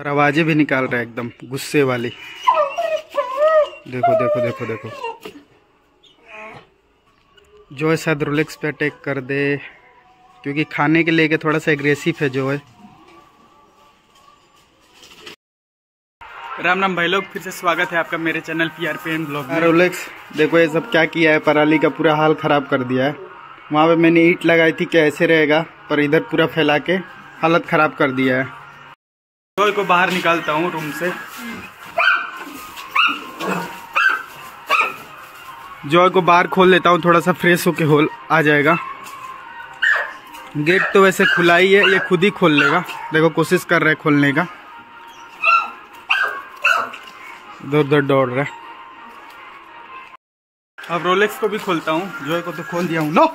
और आवाज़ें भी निकाल रहा है एकदम गुस्से वाली। देखो देखो देखो देखो। जो है शायद रोलेक्स पे अटैक कर दे। क्योंकि खाने के लेके थोड़ा सा एग्रेसिव है जो है राम राम भाई लोग फिर से स्वागत है आपका मेरे channel P R P N blog में। रोलेक्स देखो ये सब क्या किया है पराली का पूरा हाल खराब कर दिया है। वहाँ पे मैंने ईट लगाई थी कि ऐसे रहेगा पर इधर पूरा फैला के हालत खराब कर दिया है। जॉय को बाहर निकालता हूँ रूम से। जॉय को बाहर खोल देता हूँ, थोड़ा सा फ्रेश होके होल आ जाएगा। गेट तो वैसे खुला ही है, ये खुद ही खोल लेगा। देखो, कोशिश कर रहा है खोलने का। इधर उधर दौड़ रहा है। अब रोलेक्स को भी खोलता हूँ। जॉय को तो खोल दिया हूँ। नो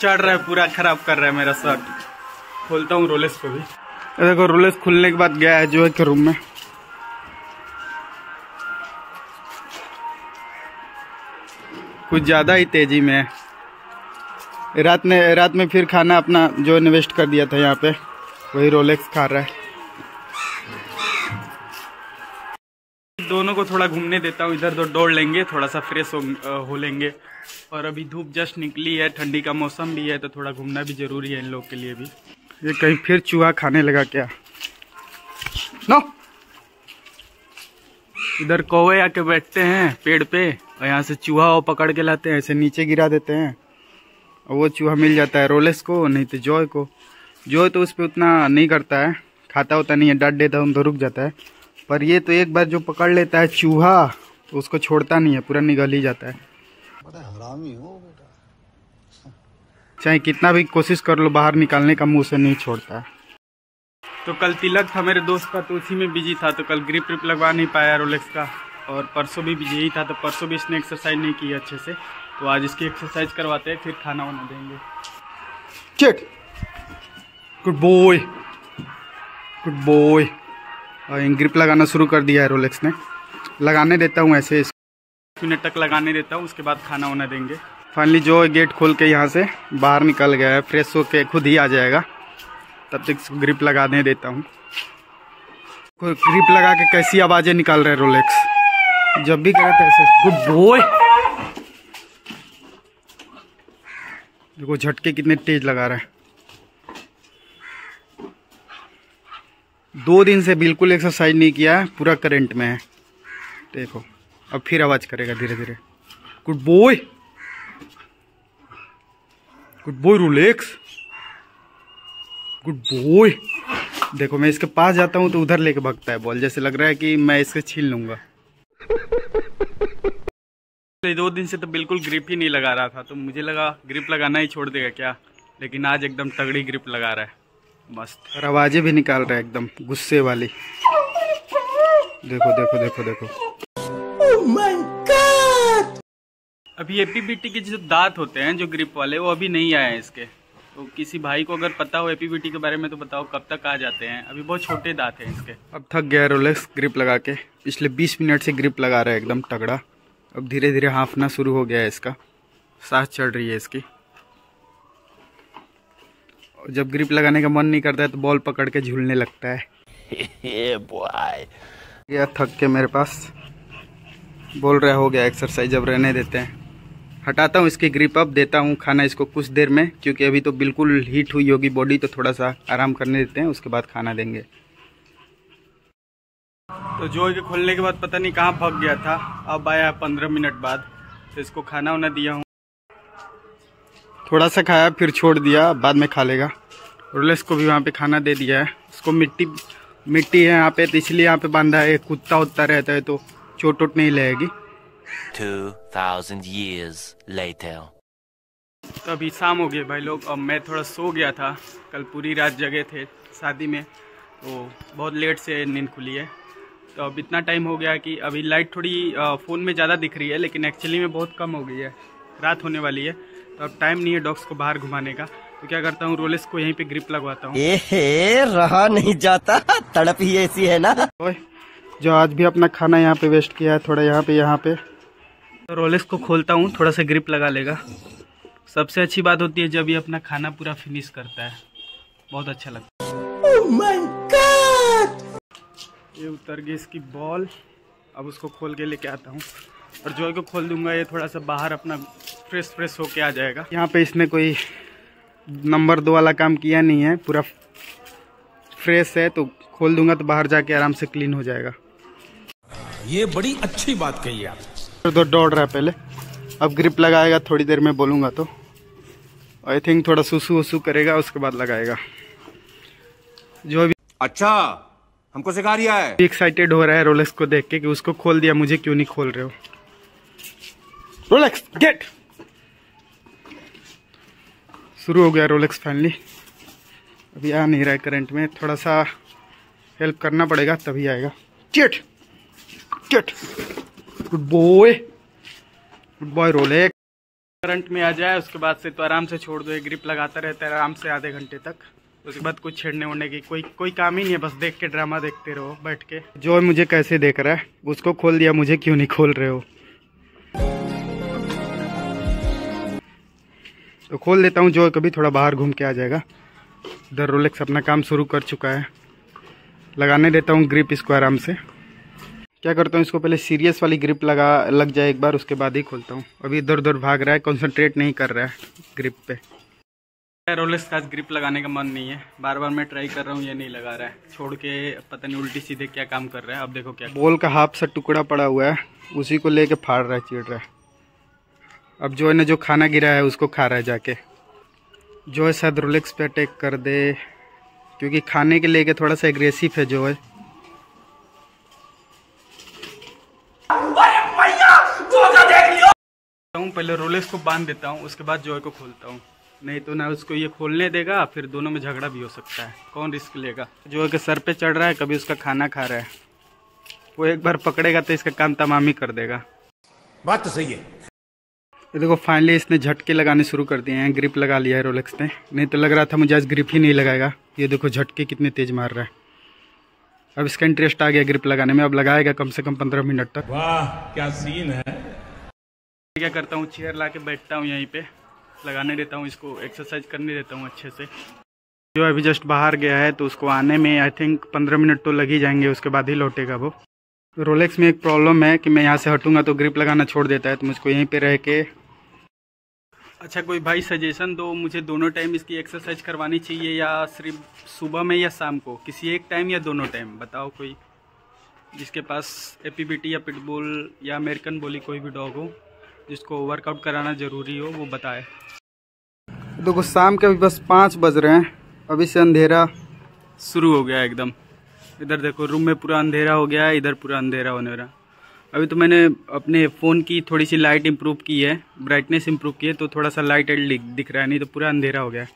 चढ़ रहा है, पूरा खराब कर रहा है मेरा शर्ट। खोलता हूँ रोलेक्स को भी। देखो रोलेक्स खुलने के बाद गया है जॉय के रूम में। कुछ ज़्यादा ही तेज़ी में है। रात में रात में फिर खाना अपना जो इन्वेस्ट कर दिया था यहाँ पे वही रोलेक्स खा रहा है। दोनों को थोड़ा घूमने देता हूँ इधर उधर दौड़ लेंगे थोड़ा सा फ्रेश हो, हो लेंगे। और अभी धूप जस्ट निकली है ठंडी का मौसम भी है तो थोड़ा घूमना भी ज़रूरी है इन लोग के लिए भी। ये कहीं फिर चूहा खाने लगा क्या? नो। इधर कौवे आके बैठते हैं पेड़ पे और यहाँ से चूहा वो पकड़ के लाते हैं, ऐसे नीचे गिरा देते हैं। और वो चूहा मिल जाता है रोलेस को, नहीं तो जॉय को। जॉय तो उस पर उतना नहीं करता है, खाता होता नहीं है, डांट देता है तो रुक जाता है। पर ये तो एक बार जो पकड़ लेता है चूहा तो उसको छोड़ता नहीं है, पूरा निगल ही जाता है। चाहे कितना भी कोशिश कर लो बाहर निकालने का मुँह से नहीं छोड़ता। तो कल तिलक था मेरे दोस्त का तो उसी में बिज़ी था। तो कल ग्रिप व्रिप लगवा नहीं पाया रोलेक्स का और परसों भी बिज़ी ही था। तो परसों भी इसने एक्सरसाइज नहीं की अच्छे से। तो आज इसकी एक्सरसाइज करवाते हैं फिर खाना वाना देंगे। Check good boy good boy और ग्रिप लगाना शुरू कर दिया है रोलेक्स ने। लगाने देता हूँ ऐसे। मिनट तक लगाने देता हूँ उसके बाद खाना वाना देंगे। फाइनली जो गेट खोल के यहाँ से बाहर निकल गया है फ्रेश होके खुद ही आ जाएगा। तब तक इसको ग्रिप लगाने देता हूँ। ग्रिप लगा के कैसी आवाज़ें निकाल रहे रोलेक्स जब भी करे ऐसे गुड बॉय देखो, झटके कितने तेज लगा रहा है। दो दिन से बिल्कुल एक्सरसाइज नहीं किया है, पूरा करंट में है। देखो, अब फिर आवाज़ करेगा धीरे धीरे good boy good boy Rolex good boy देखो, मैं इसके पास जाता हूँ तो उधर लेके भागता है बॉल। जैसे लग रहा है कि मैं इसके छीन लूँगा। दो दिन से तो बिल्कुल ग्रिप ही नहीं लगा रहा था तो मुझे लगा ग्रिप लगाना ही छोड़ देगा क्या? लेकिन आज एकदम तगड़ी ग्रिप लगा रहा है। मस्त। और आवाज़ें भी निकाल रहा है एकदम, गुस्से वाली। देखो देखो देखो देखो। अभी एपीबीटी के जो दांत होते हैं जो ग्रिप वाले वो अभी नहीं आए हैं इसके। तो किसी भाई को अगर पता हो एपीबीटी के बारे में तो बताओ कब तक आ जाते हैं। अभी बहुत छोटे दांत हैं इसके। अब थक गया रोलेक्स ग्रिप लगा के। पिछले 20 मिनट से ग्रिप लगा रहा है एकदम तगड़ा। अब धीरे धीरे हाँफना शुरू हो गया है इसका। सांस चढ़ रही है इसकी। और जब ग्रिप लगाने का मन नहीं करता है तो बॉल पकड़ के झूलने लगता है। गया थक के मेरे पास। बोल रहा हो गया एक्सरसाइज जब रहने देते हैं। हटाता हूँ, इसकी ग्रिप अप देता हूँ खाना इसको कुछ देर में, क्योंकि अभी तो बिल्कुल हीट हुई होगी बॉडी तो थोड़ा सा आराम करने देते हैं, उसके बाद खाना देंगे। तो जो के खोलने के बाद पता नहीं कहाँ भग गया था, अब आया पंद्रह मिनट बाद तो इसको खाना वाना दिया हूँ। थोड़ा सा खाया, फिर छोड़ दिया, बाद में खा लेगा। रोलेस को भी वहाँ पे खाना दे दिया है। उसको मिट्टी मिट्टी है यहाँ पे तो इसलिए यहाँ पे बांधा है, कुत्ता उत्ता रहता है तो चोट वोट नहीं लगेगी। 2000 years later. तो अभी शाम हो गई भाई लोग। अब मैं थोड़ा सो गया था। कल पूरी रात जगे थे शादी में। तो बहुत लेट से नींद खुली है। तो अब इतना टाइम हो गया कि अभी लाइट थोड़ी फ़ोन में ज़्यादा दिख रही है लेकिन एक्चुअली में बहुत कम हो गई है। रात होने वाली है। तो अब टाइम नहीं है डॉग्स को बाहर घुमाने का। तो क्या करता हूँ रोलेस को यहीं पे ग्रिप लगवाता हूँ। रहा नहीं जाता। तड़प ही ऐसी है ना। जो आज भी अपना खाना यहाँ पे वेस्ट किया है थोड़ा यहाँ पे यहाँ पे। रोलेक्स को खोलता हूँ थोड़ा सा ग्रिप लगा लेगा। सबसे अच्छी बात होती है जब ये अपना खाना पूरा फिनिश करता है। बहुत अच्छा लगता है। Oh ये उतर गई इसकी बॉल अब उसको खोल के लेके आता हूँ। और जॉय को खोल दूँगा ये थोड़ा सा बाहर अपना फ्रेश फ्रेश होके आ जाएगा। यहाँ पे इसने कोई नंबर दो वाला काम किया नहीं है। पूरा फ्रेश है तो खोल दूँगा तो बाहर जाके आराम से क्लीन हो जाएगा। ये बड़ी अच्छी बात कही आप तो दौड़ रहा है पहले। अब ग्रिप लगाएगा थोड़ी देर में बोलूँगा तो। आई थिंक थोड़ा सुसु वसु करेगा उसके बाद लगाएगा। जो अभी अच्छा हमको सिखा रिया है। एक्साइटेड हो रहा है रोलेक्स को देख के कि उसको खोल दिया मुझे क्यों नहीं खोल रहे हो? रोलेक्स गेट शुरू हो गया रोलेक्स फाइनली अभी आ नहीं रहा है करंट में थोड़ा सा हेल्प करना पड़ेगा तभी आएगा। चेट चेट good boy good boy Rolex current में आ जाए उसके बाद से तो आराम से छोड़ दो ग्रिप लगाता रहता है आराम से आधे घंटे तक। उसके बाद कुछ छेड़ने उड़ने की कोई कोई काम ही नहीं है बस देख के ड्रामा देखते रहो बैठ के। जो मुझे कैसे देख रहा है उसको खोल दिया मुझे क्यों नहीं खोल रहे हो? तो खोल देता हूँ जो कभी थोड़ा बाहर घूम के आ जाएगा। इधर रोलेक्स अपना काम शुरू कर चुका है। लगाने देता हूँ ग्रिप इसको आराम से। क्या करता हूँ इसको पहले सीरियस वाली ग्रिप लगा लग जाए एक बार उसके बाद ही खोलता हूँ। अभी इधर उधर भाग रहा है कंसंट्रेट नहीं कर रहा है ग्रिप पे। रोलेक्स का ग्रिप लगाने का मन नहीं है। बार बार मैं ट्राई कर रहा हूँ ये नहीं लगा रहा है। छोड़ के पता नहीं उल्टी सीधे क्या काम कर रहा है। अब देखो क्या बॉल का हाफ़ सा टुकड़ा पड़ा हुआ है उसी को लेके फाड़ रहा है चिड़ रहा है। अब जो ने जो खाना गिरा है उसको खा रहा है जाके। जो है शायद रोलेक्स पे अटैक कर दे क्योंकि खाने के लेके थोड़ा सा एग्रेसिव है जो है। पहले रोलेक्स को बाँध देता हूँ उसके बाद जॉय को खोलता हूँ। नहीं तो ना उसको ये खोलने देगा फिर दोनों में झगड़ा भी हो सकता है। कौन रिस्क लेगा? जो के सर पे चढ़ रहा है कभी उसका खाना खा रहा है। वो एक बार पकड़ेगा तो इसका काम तमाम ही कर देगा। बात तो सही है। ये देखो फाइनली इसने झटके लगाने शुरू कर दिए हैं ग्रिप लगा लिया है रोलेक्स ने। नहीं तो लग रहा था मुझे आज ग्रिप ही नहीं लगाएगा। ये देखो झटके कितने तेज मार रहा है। अब इसका इंटरेस्ट आ गया ग्रिप लगाने में। अब लगाएगा कम से कम पंद्रह मिनट तक। वाह क्या सीन है? क्या करता हूँ चेयर ला के बैठता हूँ यहीं पे। लगाने देता हूँ इसको एक्सरसाइज करने देता हूँ अच्छे से। जो अभी जस्ट बाहर गया है तो उसको आने में आई थिंक पंद्रह मिनट तो लग ही जाएँगे उसके बाद ही लौटेगा वो। रोलेक्स में एक प्रॉब्लम है कि मैं यहाँ से हटूँगा तो ग्रिप लगाना छोड़ देता है तो मुझको यहीं पे रह के अच्छा कोई भाई सजेशन दो मुझे दोनों टाइम इसकी एक्सरसाइज करवानी चाहिए या सिर्फ़ सुबह में या शाम को? किसी एक टाइम या दोनों टाइम बताओ कोई। जिसके पास एपीबीटी या पिटबुल या अमेरिकन बोली कोई भी डॉग हो जिसको वर्कआउट कराना ज़रूरी हो वो बताए। देखो शाम के अभी बस पाँच बज रहे हैं। अभी से अंधेरा शुरू हो गया एकदम। इधर देखो रूम में पूरा अंधेरा हो गया है इधर पूरा अंधेरा होने रहा अभी तो मैंने अपने फ़ोन की थोड़ी सी लाइट इम्प्रूव की है ब्राइटनेस इम्प्रूव की है तो थोड़ा सा लाइट दिख, दिख रहा है नहीं तो पूरा अंधेरा हो गया है।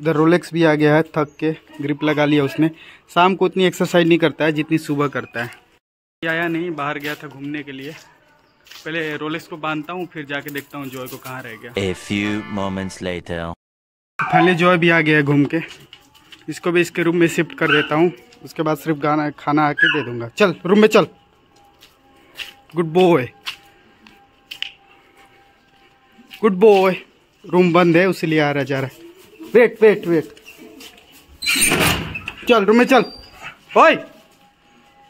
इधर रोलेक्स भी आ गया है थक के ग्रिप लगा लिया उसने। शाम को उतनी एक्सरसाइज नहीं करता है जितनी सुबह करता है। आया नहीं बाहर गया था घूमने के लिए। पहले रोलेक्स को बांधता हूँ फिर जाके देखता हूँ जॉय को कहाँ रह गया। A few moments later. Finally Joy भी आ गया है घूम के। इसको भी इसके रूम में शिफ्ट कर देता हूँ। उसके बाद सिर्फ़ गाना खाना आके दे दूँगा। चल रूम में चल। Good boy good boy room बंद है उसीलिए आ रहा जा रहा है। वेट वेट वेट चल रूम में चल। ओए!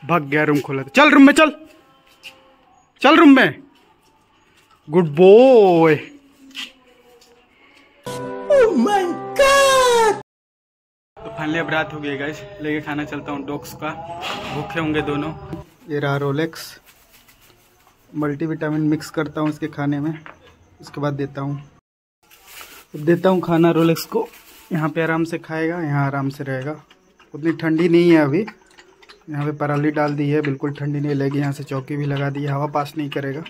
भाग गया रूम खोला चल रूम में चल। चल रूम में। गुड बॉय तो फाइनली अब रात हो गई गाइस लेके खाना चलता हूँ डॉग्स का। भूखे होंगे दोनों। ये रहा रोलेक्स मल्टीविटामिन मिक्स करता हूँ इसके खाने में। उसके बाद देता हूँ। देता हूँ खाना रोलेक्स को। यहाँ पे आराम से खाएगा, यहाँ आराम से रहेगा। उतनी ठंडी नहीं है अभी। यहाँ पे पराली डाल दी है, बिल्कुल ठंडी नहीं लगेगी। यहाँ से चौकी भी लगा दी है, हवा पास नहीं करेगा।